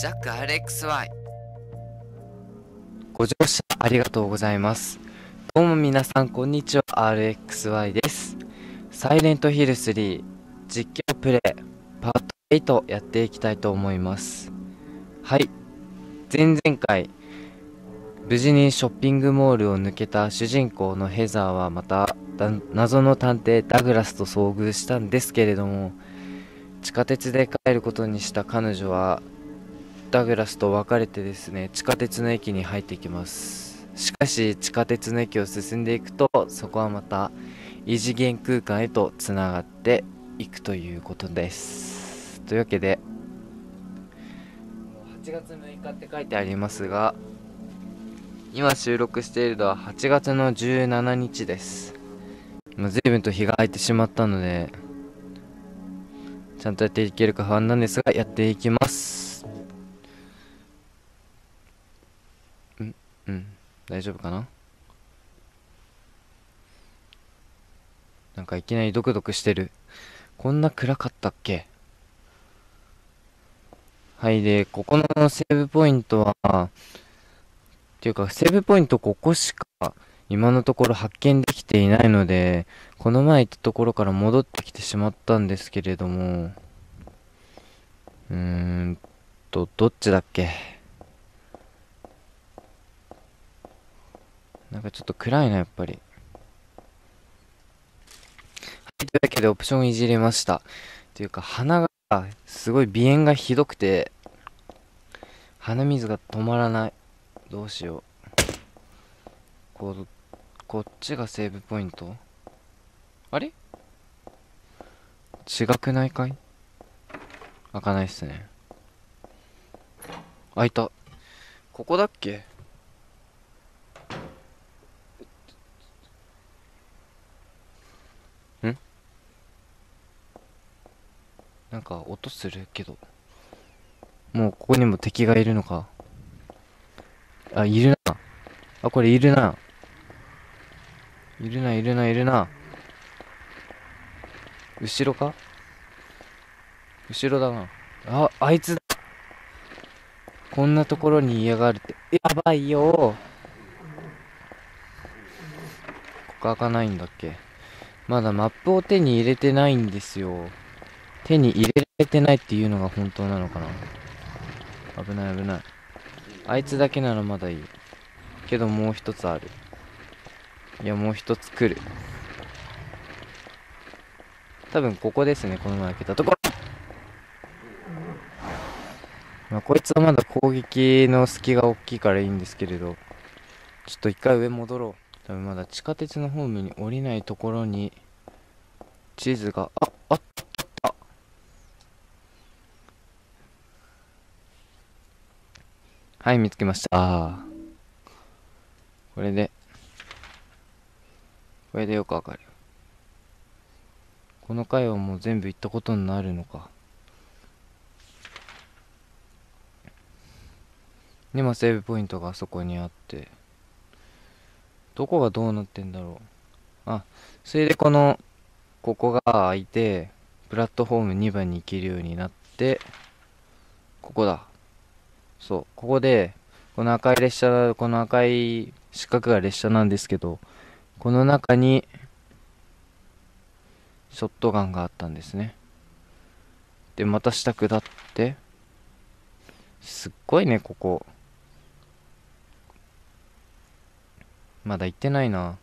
ジャック RXY ご乗車ありがとうございます。どうも皆さん、こんにちは。RXY です。サイレントヒル3実況プレイパート8やっていきたいと思います。はい。前々回、無事にショッピングモールを抜けた主人公のヘザーはまた謎の探偵ダグラスと遭遇したんですけれども、地下鉄で帰ることにした彼女はダグラスと別れてですね地下鉄の駅に入っていきます。しかし地下鉄の駅を進んでいくとそこはまた異次元空間へとつながっていくということです。というわけで8月6日って書いてありますが今収録しているのは8月の17日です。随分と日が空いてしまったのでちゃんとやっていけるか不安なんですがやっていきます。うん。大丈夫かな？なんかいきなりドクドクしてる。こんな暗かったっけ？はいでここのセーブポイントはっていうかセーブポイントここしか今のところ発見できていないのでこの前行ったところから戻ってきてしまったんですけれども。うーんとどっちだっけ？なんかちょっと暗いな、やっぱり。はい、というわけでオプションいじりました。というか、鼻が、すごい鼻炎がひどくて、鼻水が止まらない。どうしよう。こう、こっちがセーブポイント？あれ？違くないかい？開かないっすね。開いた。ここだっけ？なんか音するけど。もうここにも敵がいるのか。あ、いるな。あ、これいるな。いるな、いるな、いるな。後ろか？後ろだな。あ、あいつだ。こんなところに嫌がるって。やばいよここ開かないんだっけ？まだマップを手に入れてないんですよ。手に入れれてないっていうのが本当なのかな。危ない危ない。あいつだけならまだいい。けどもう一つある。いやもう一つ来る。多分ここですねこの前開けたとこ。ろまあこいつはまだ攻撃の隙が大きいからいいんですけれど。ちょっと一回上戻ろう。多分まだ地下鉄のホームに降りないところに地図が。ああったはい、見つけました。これで、これでよくわかる。この回はもう全部行ったことになるのか。今セーブポイントがあそこにあって、どこがどうなってんだろう。あ、それでこの、ここが開いて、プラットフォーム2番に行けるようになって、ここだ。そう、ここで、この赤い列車、この赤い四角が列車なんですけど、この中に、ショットガンがあったんですね。で、また下下って、すっごいね、ここ。まだ行ってないな。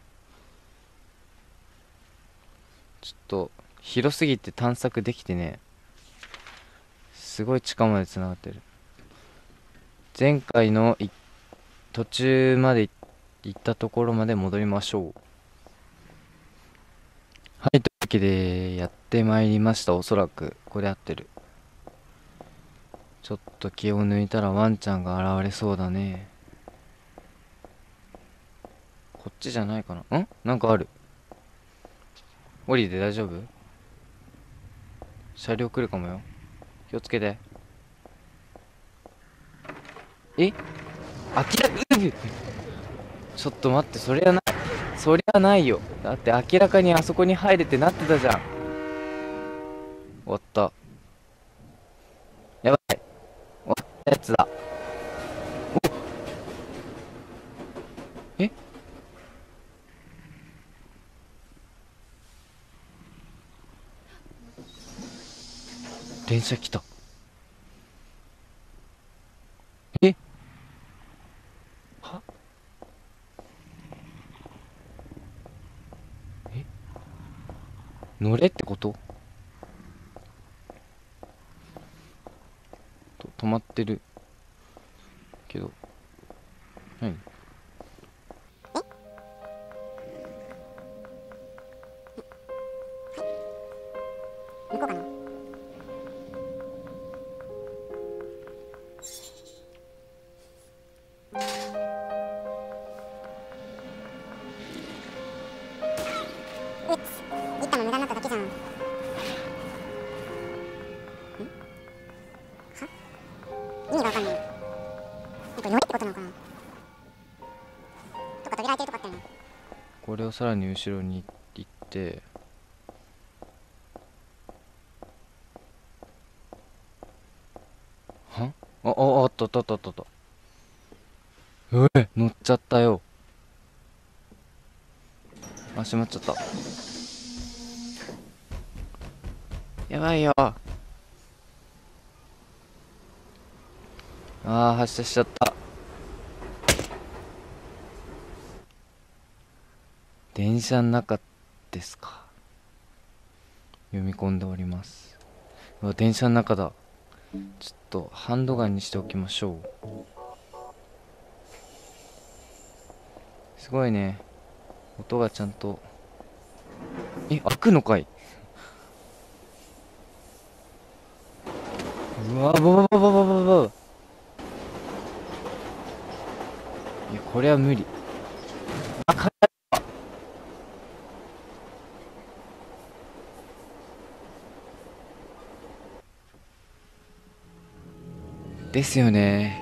ちょっと、広すぎて探索できてね。すごい地下まで繋がってる。前回の途中まで行ったところまで戻りましょう。はいというわけでやってまいりました。おそらくこれ合ってる。ちょっと気を抜いたらワンちゃんが現れそうだね。こっちじゃないかな。ん？なんかある。降りて大丈夫？車両来るかもよ。気をつけて。え？明らかちょっと待ってそれはないそりゃないよ。だって明らかにあそこに入れってなってたじゃん。終わった。やばい。終わったやつだ。おえ？電車来た。こうかな。うっ一旦の無駄になっただけじゃん。んは？意味がわかんない。なんかよりってことなのかな？とか扉開いてるとこあったよねこれをさらに後ろに行って。はあああったあったあったあった。え乗っちゃったよ。あ閉まっちゃった。やばいよ。あー発車しちゃった。電車の中ですか。読み込んでおります。うわ電車の中だ。ちょっとハンドガンにしておきましょう。すごいね。音がちゃんと。え開くのかい？うわバババババババいやこれは無理。あですよね。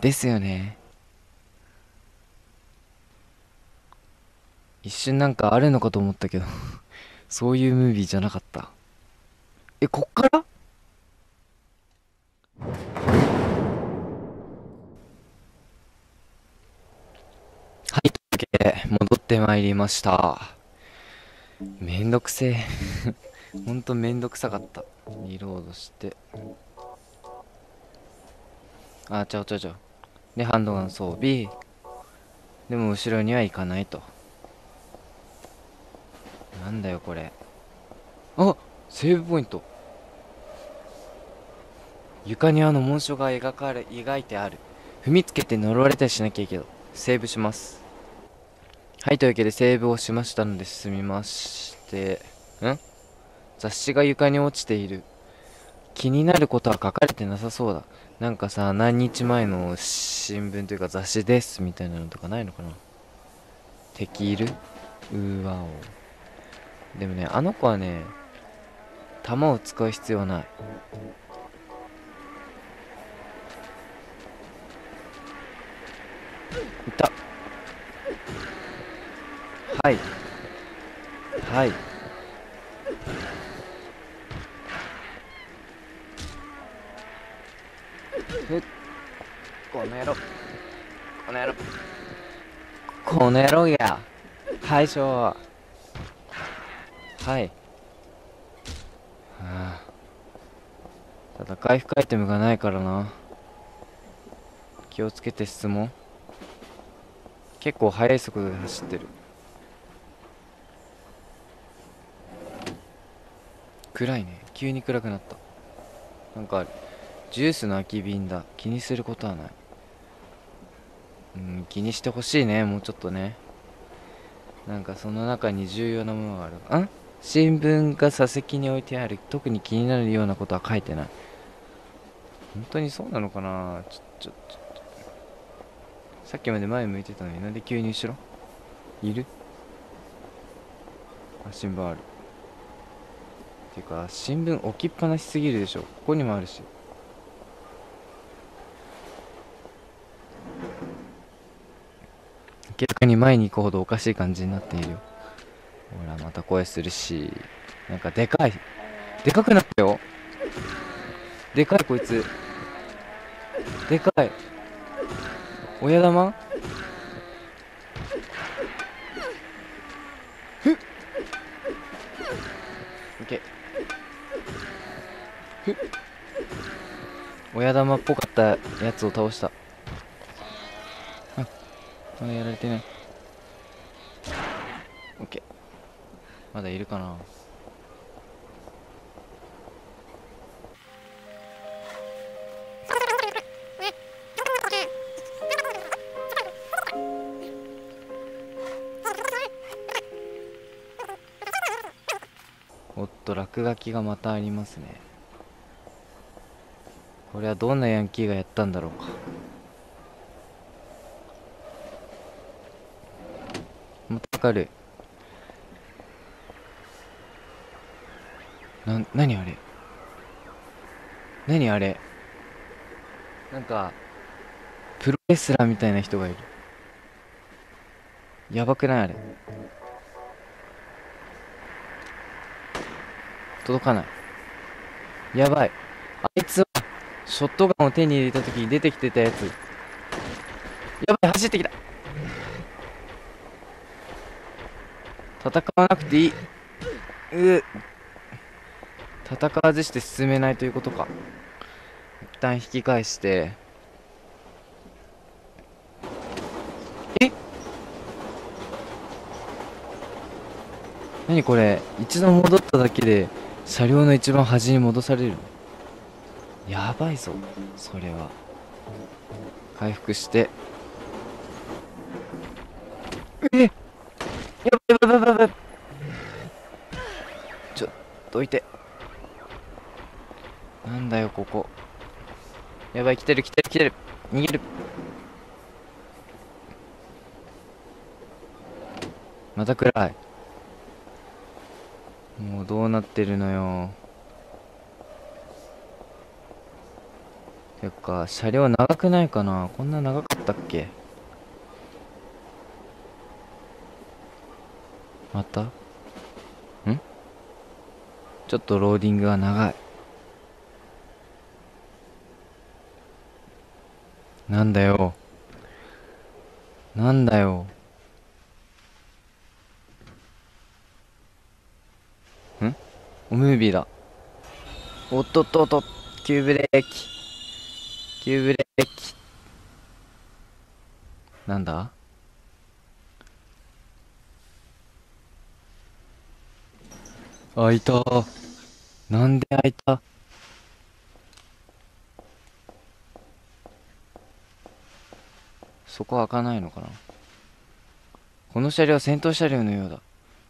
ですよね。一瞬なんかあるのかと思ったけど そういうムービーじゃなかった。えこっから？はいというわけで戻ってまいりました。めんどくせえ。ほんとめんどくさかった。リロードして。あちゃうちゃうちゃうでハンドガン装備。でも後ろには行かないと。なんだよこれ。あセーブポイント。床にあの紋章が描かれ描いてある。踏みつけて呪われたりしなきゃいいけどセーブします。はいというわけでセーブをしましたので進みまして。ん？雑誌が床に落ちている。気になることは書かれてなさそうだ。なんかさ何日前の新聞というか雑誌ですみたいなのとかないのかな？敵いる？うわお。でもねあの子はね弾を使う必要ない。いたはいはいふっこの野郎この野郎や。はいしょはい。はあ。ただ回復アイテムがないからな。気をつけて質問。結構速い速度で走ってる。暗いね。急に暗くなった。なんかジュースの空き瓶だ。気にすることはない。うん気にしてほしいね。もうちょっとね。なんかその中に重要なものがある。ん？新聞が座席に置いてある。特に気になるようなことは書いてない。本当にそうなのかな？ちょちょちょさっきまで前向いてたのに。なんで急に後ろ？いる？あ新聞ある。っていうか新聞置きっぱなしすぎるでしょ。ここにもあるし。明らかに前に行くほどおかしい感じになっているよ。ほらまた声するし。なんかでかい。でかくなったよ。でかいこいつ。でかい。親玉？ふっ。オッケー。ふっ。親玉っぽかったやつを倒した。まだやられてない。オッケーまだいるかな。おっと落書きがまたありますね。これはどんなヤンキーがやったんだろうかまたわかる。な何あれ？何あれ？なんかプロレスラーみたいな人がいる。やばくないあれ？届かない。やばい。あいつはショットガンを手に入れた時に出てきてたやつ。やばい走ってきた。戦わなくていい。う。戦わずして進めないということか。一旦引き返して。え？何これ？一度戻っただけで車両の一番端に戻される。やばいぞそれは。回復してえやばいやばいやばいやばいちょっとどいて。なんだよここ。やばい来てる来てる来てる。逃げる。また暗い。もうどうなってるのよ。てか車両長くないかな？こんな長かったっけ？また？ん？ちょっとローディングが長い。なんだよ。なんだよ。ん？おムービーだ。おっとっとっと。急ブレーキ。急ブレーキ。なんだ？開いた。なんで開いた？そこ開かないのかな？この車両は戦闘車両のようだ。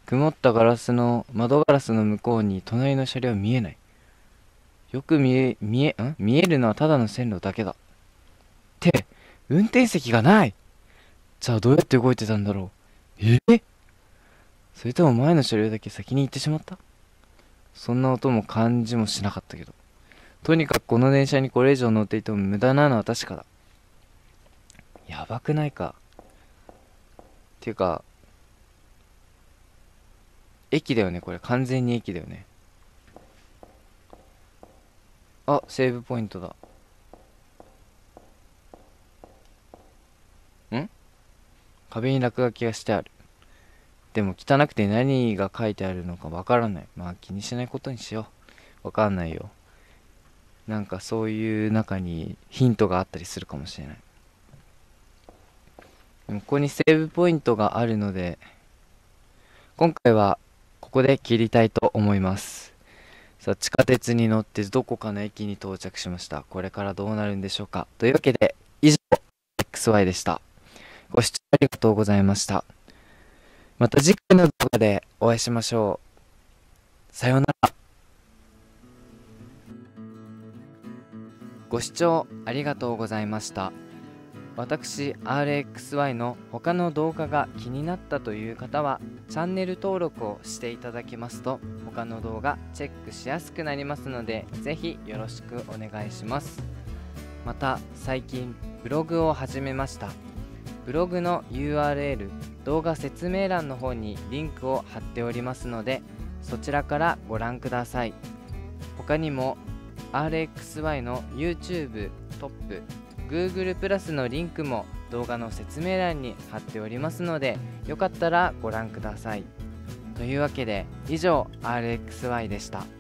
曇ったガラスの窓ガラスの向こうに隣の車両は見えない。よく見え見えん？見えるのはただの線路だけだ。って運転席がない。じゃあどうやって動いてたんだろう。え？それとも前の車両だけ先に行ってしまった？そんな音も感じもしなかったけど。とにかくこの電車にこれ以上乗っていても無駄なのは確かだ。やばくないか。っていうか駅だよねこれ。完全に駅だよね。あセーブポイントだ。ん？壁に落書きがしてある。でも汚くて何が書いてあるのかわからない。まあ気にしないことにしよう。わかんないよ。なんかそういう中にヒントがあったりするかもしれない。でもここにセーブポイントがあるので今回はここで切りたいと思います。さあ地下鉄に乗ってどこかの駅に到着しました。これからどうなるんでしょうか。というわけで以上 XY でした。ご視聴ありがとうございました。また次回の動画でお会いしましょう。さようなら。ご視聴ありがとうございました。私 RXY の他の動画が気になったという方はチャンネル登録をしていただけますと他の動画チェックしやすくなりますのでぜひよろしくお願いします。また最近ブログを始めました。ブログの URL 動画説明欄の方にリンクを貼っておりますのでそちらからご覧ください。他にも RXY の YouTube トップ Google プラスのリンクも動画の説明欄に貼っておりますのでよかったらご覧ください。というわけで以上 RXY でした。